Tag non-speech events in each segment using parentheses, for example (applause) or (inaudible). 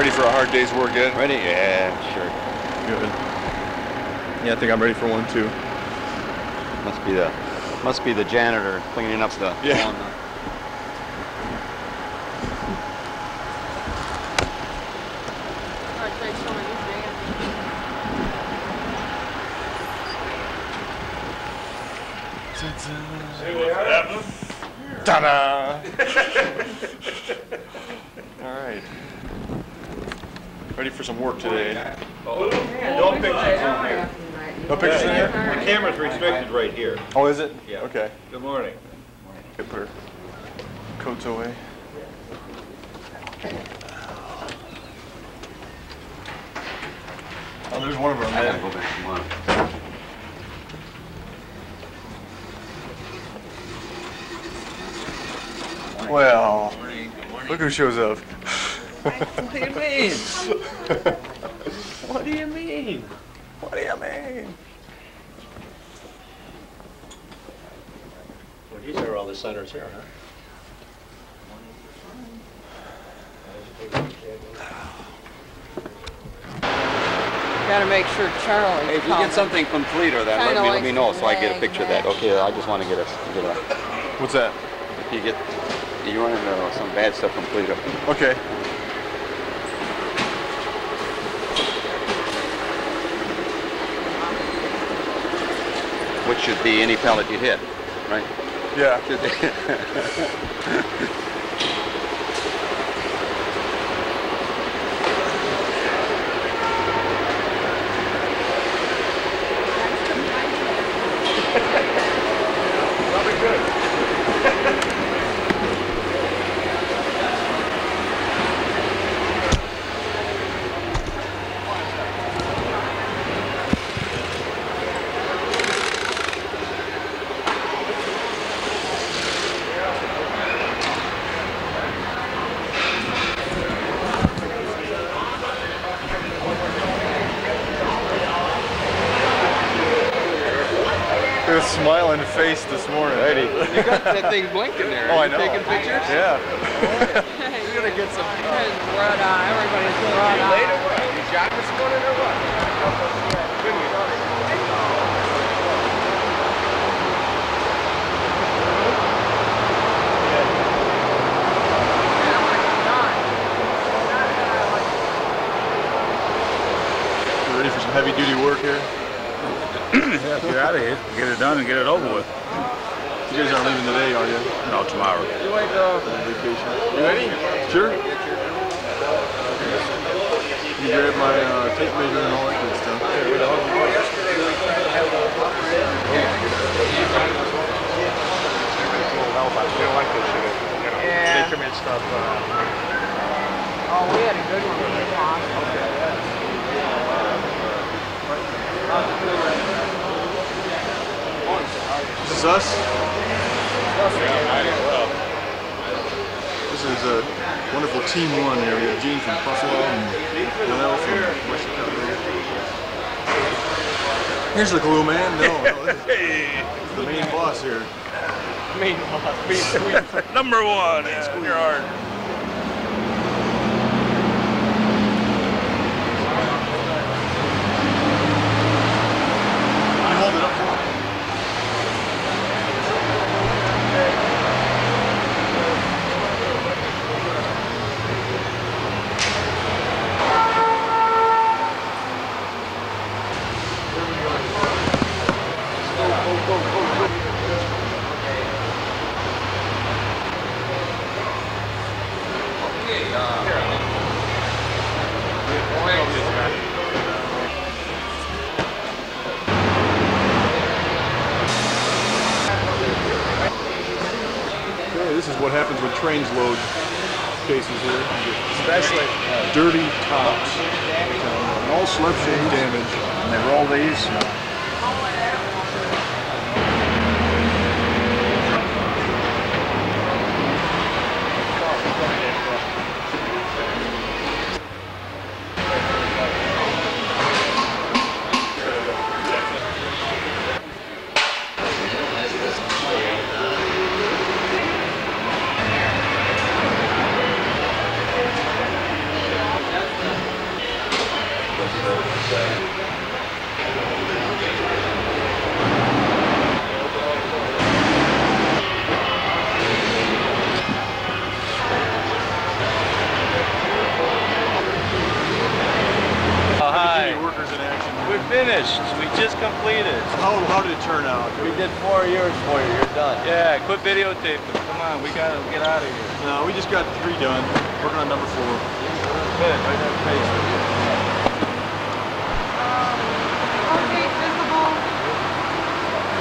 Ready for a hard day's work yet? Ready? Yeah, sure. Good. Yeah, I think I'm ready for one too. Must be the must be the janitor cleaning up the (laughs) Yeah. lawn. Ta-da! (laughs) All right. Ready for some work today. No pictures in here. No pictures in here? The camera's restricted right here. Oh, is it? Yeah. Okay. Good morning. Okay, put our coats away. Oh, there's one of our I gotta men. go back tomorrow. Well, look who shows up. What do you mean? What do you mean? What do you mean? Well, these are all the centers here, huh? Gotta make sure Charlie. Hey, if you get something complete or that, let Kinda me, let me know so I get a leg picture of that. Okay, I just want to get a, get a, What's that? if you get, you want to know some bad stuff complete. Okay. Should be any pellet you hit, right? Yeah. (laughs) Should be. Got a smiling this morning. Righty. You got that thing blinking there. Oh, Are I you know. taking pictures? Yeah. (laughs) You're gonna get some. Red eye, everybody's red Late or eye. what? You shot this morning or what? You ready for some heavy duty work here? Yeah, get out of here, get it done and get it over with. You guys aren't leaving today, are you? No, tomorrow. You like uh, On vacation. You ready? Sure. You grab my uh, tape measure and all that good stuff. Yeah. Oh, we had a good one with the hospital. This is us. This is a wonderful team one here. We have Gene from Buffalo and Linnell from West Chicago. Here's the glue man. No, no this is the main boss here. Main boss. (laughs) Number one, yeah, you're hard. You hold it up for me. Okay, this is what happens when trains load cases here. You get Especially, uh, dirty tops. And all slip sheet damage. and they roll these. Finished. We just completed. How, how did it turn out? We did four years for you. You're done. Yeah, quit videotaping. Come on, we gotta get out of here. No, we just got three done. Working on number four. Good, right in the face. Okay, visible.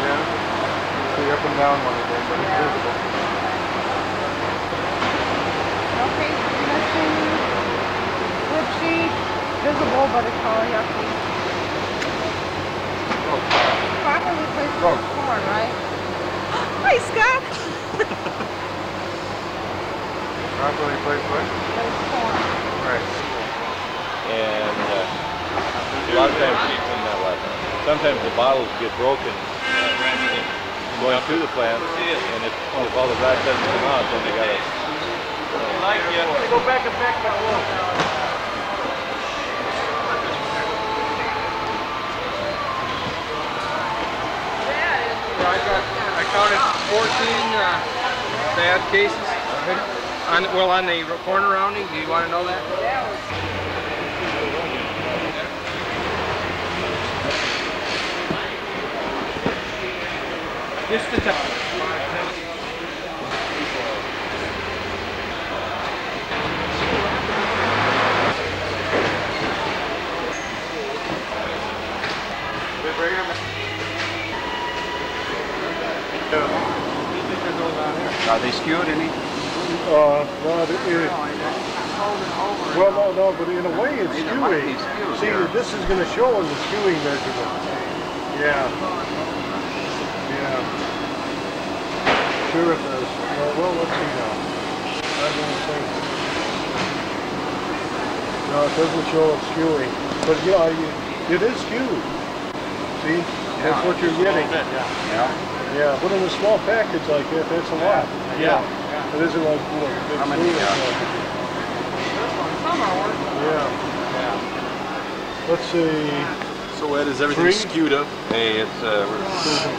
Yeah. See up and down one of them, but it's visible. Okay, missing. Slip sheet. Visible, but it's all yucky. Properly placed for corn, right? (gasps) Hi, Scott. Properly placed what? Placed corn. Right. And uh, a lot of times, not a lot of times, sometimes the bottles get broken going through the plant, and if, if all the rot doesn't come out, then they gotta. Like you. Go back and back my I counted 14 uh, bad cases. On, well, on the corner rounding, do you want to know that? Just the top. Are they skewed any? Uh, well, it, it, well, no, no, but in a way it's It might be skewing. See, this is going to show in the skewing measurement. Yeah. Yeah. Sure it does. Well, well let's see now. I don't think. No, it doesn't show it skewing. But yeah, you, it is skewed. See? That's what you're getting. Yeah. Yeah, Yeah, but in a small package like that, that's a lot. Yeah. It isn't like, you know, big How many, food or uh, something. Yeah. Let's see. So Ed, is everything Three? skewed up? Hey, it's uh,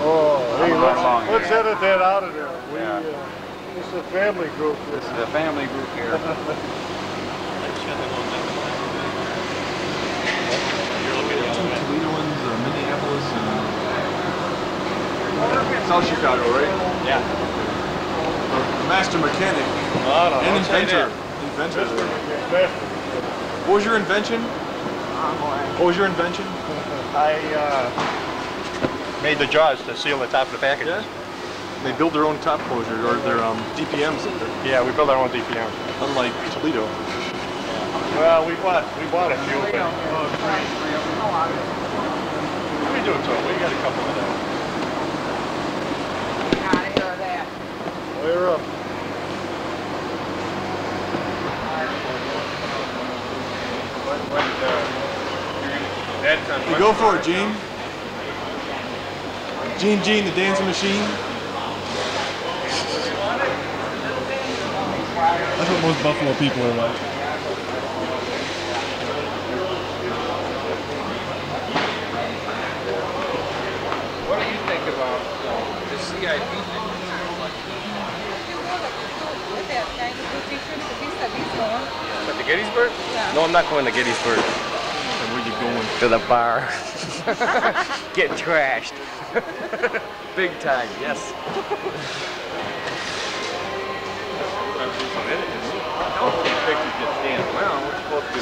Oh, hey, let's, along let's here. edit that out of there. We, Yeah. uh, this is a family group. This is a family group here. (laughs) Toledo ones, uh, Minneapolis, and South Chicago, right? Yeah. Uh, master mechanic I don't and inventor. Inventor. What was your invention? What was your invention? I uh, made the jaws to seal the top of the package. Yeah. They build their own top closure or their um, DPMs, Yeah, we build our own DPMs. unlike Toledo. Well, we bought we bought a few, but we do it too. We got a couple of them. Out of here, that. Clear up. You go for it, Gene. Gene Gene, the dancing machine. That's what most Buffalo people are like. What do you think about the CIP thing? With that guy, the t-shirt, he said he's going. At the Gettysburg? Yeah. No, I'm not going to Gettysburg. And where you going? To the bar. (laughs) Get trashed. (laughs) Big time, yes.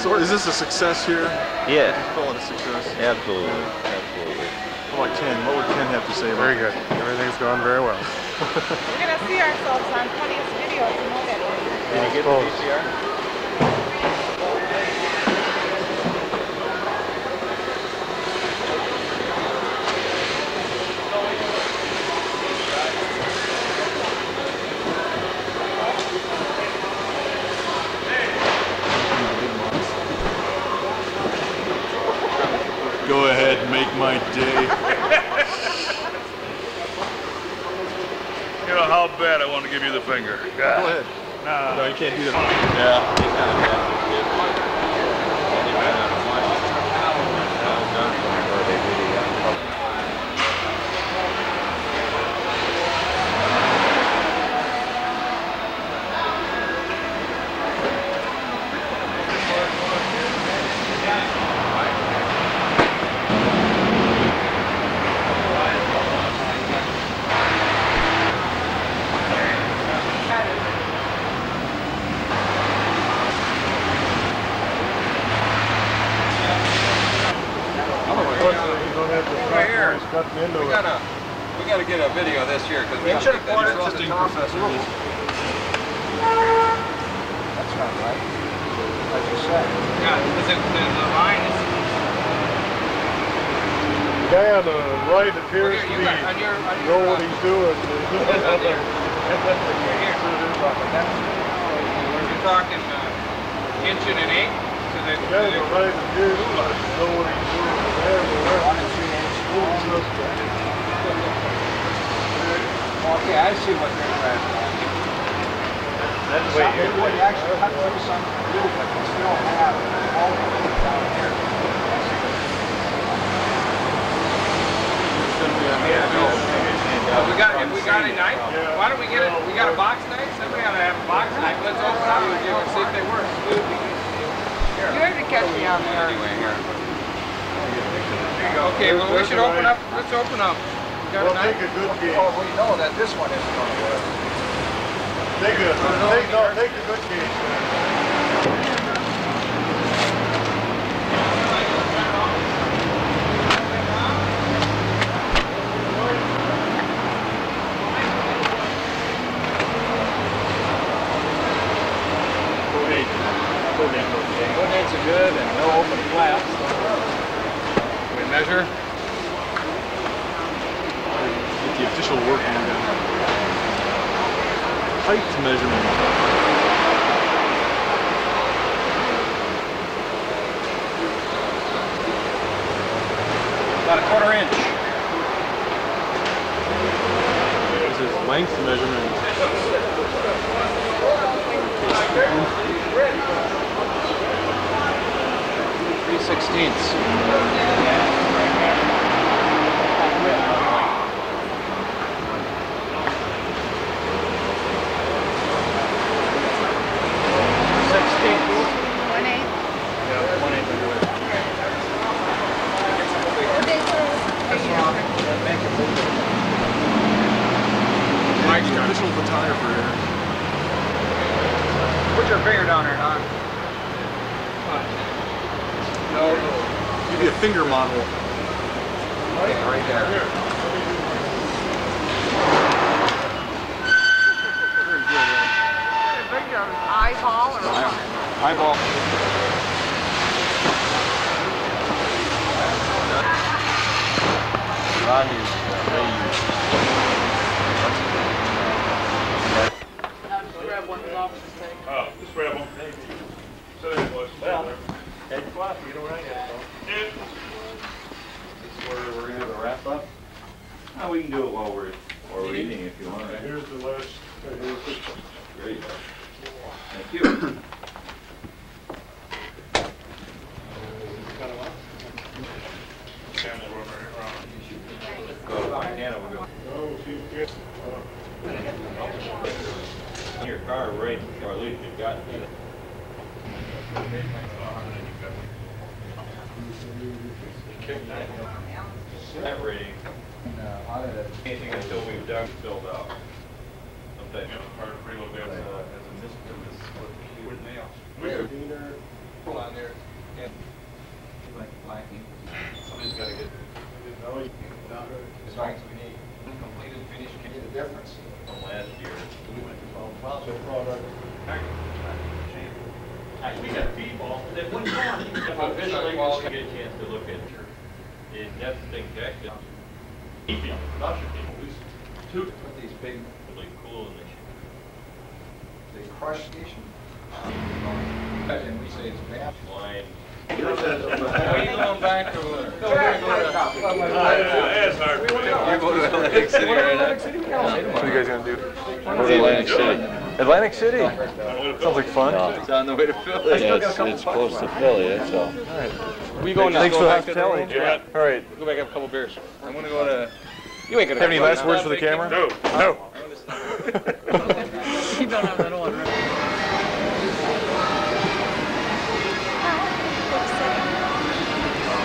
So is this a success here? Yeah, Call it a success. absolutely, absolutely. How about Ken? What would Ken have to say about Very good. Everything's going very well. We're gonna see ourselves on funniest videos, you know that. Did you get the VCR? Go ahead, make my day. You know how bad I want to give you the finger. Go ahead. No, you can't do that. guys cutting here. We it. gotta, we gotta get a video of this here, because we Inch gotta and keep that. to the top of the roof. That's not right. Like you said. Yeah, because it, the, the line is, The guy on the right appears Here, to be, got- on your- on know what he's doing. (laughs) here, here. You're talking, uh, inch and an eighth, so The guy on the right appears to know what he's doing. Okay, I see what they're trying to do. That's Some, they would actually cut through some roof, but they still have all the down here. Well, we got, if we got a knife, why don't we get it, we got a box knife, somebody ought to have a box knife, let's open up and see if they work. You have to catch me on there. Anyway, here. Okay, well, we should open up, let's open up. We got a take a good gauge. Oh, we know that this one isn't gonna work. Take a, take, no, take a good gauge. Coordinates are good and no open flaps. Measure. Get the official working height measurement. About a quarter inch. This is length measurement. Three sixteenths. One eighth. Mike's the official photographer here. Put your finger down there, Don. Give you a finger model. Right there. Big um, eyeball or what? Eyeball. Rodney's uh, they use Just. So there it was. Well, head fluff, you know where I from. This is where we're gonna have a wrap up? Oh, we can do it while we're, while we're eating if you want. Here's the last, uh, Great. Thank you. Go to go. Oh, she's good. In your car, right, or at least you've got. That rating, anything until we've done filled out. Sometimes it's nails. Pull on there. Somebody's gotta get long as we need completed, finished, can get a difference. from last year. Actually, we got people, that when you want, officially, you get a chance to look at your, and that's the thing, Jack, production people, we, two, Put these big, really cool and they they crush station. And we say it's bad. line. Are you going back to, uh, That's hard. You go to Atlantic City right now? What are you guys gonna do? Atlantic City. Atlantic City? Sounds like fun. It's on the way to Philly. Yeah, it's, it's close to Philly, that's all. We going now? Thanks Go for the back to the hospitality. All right. Go back have a couple beers. I'm gonna go to, you ain't gonna. Have any last words for the camera? No. No. (laughs) You don't have that